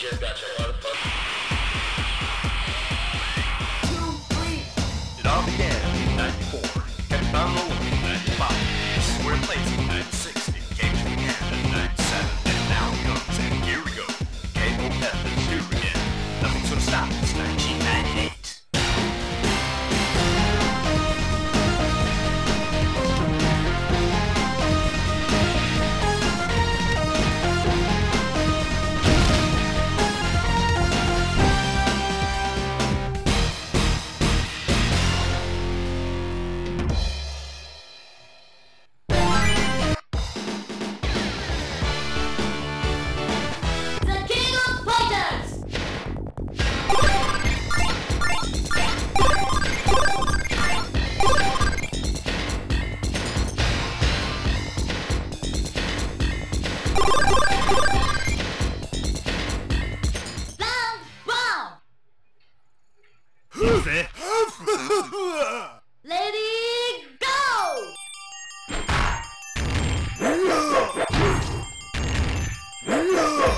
Gotcha.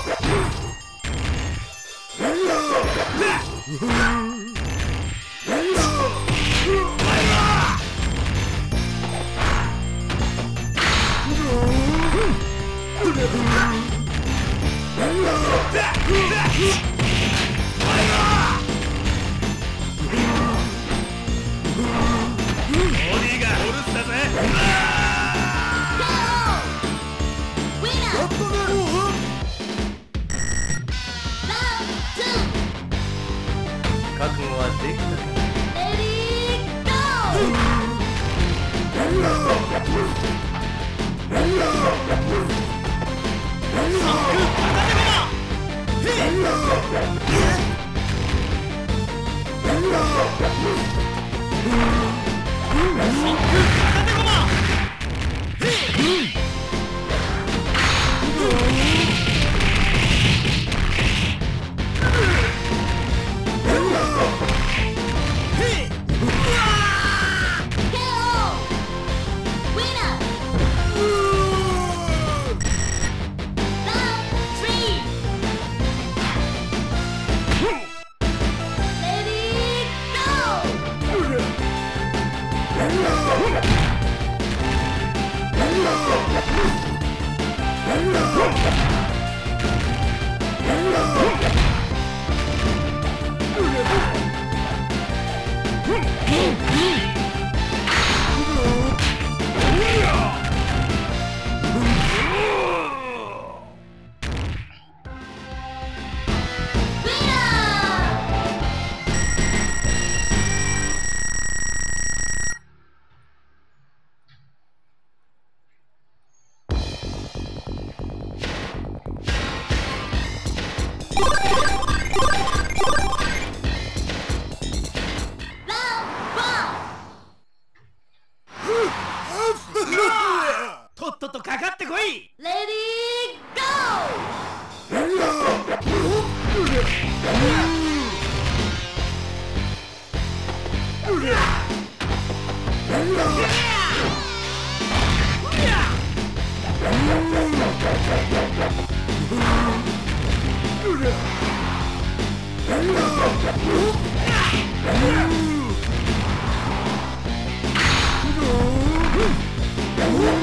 Yeah! 覚悟はできた。かエリーゴー。Hmm. Woo!